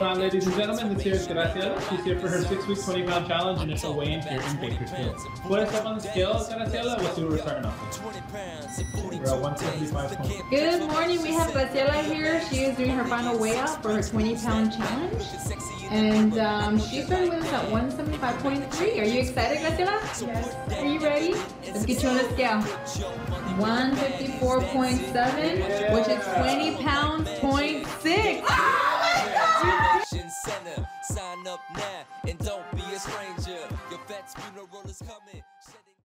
Uh, ladies and gentlemen, this here is Graciela. She's here for her six-week, 20-pound challenge initial weigh-in here in Bakersfield. Put us up on the scale, Graciela. We'll see what we're starting off with. We're at 175 Good morning. We have Graciela here. She is doing her final weigh-out for her 20-pound challenge. And um, she started with us at 175.3. Are you excited, Graciela? Yes. Are you ready? Let's get you on the scale. 154.7, which is 20 pounds up now and don't be a stranger. Your vet's funeral is coming.